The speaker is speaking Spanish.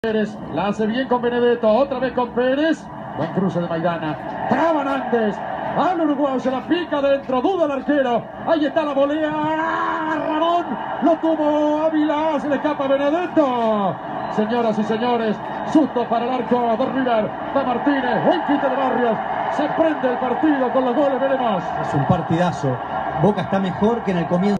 Pérez, la hace bien con Benedetto, otra vez con Pérez. Buen cruce de Maidana. Traban antes. Al Uruguay se la pica dentro, duda el arquero. Ahí está la volea. Ramón lo tuvo Ávila, se le escapa Benedetto. Señoras y señores, susto para el arco de River, de Martínez, buen quite de Barrios. Se prende el partido con los goles, veremos. Es un partidazo. Boca está mejor que en el comienzo.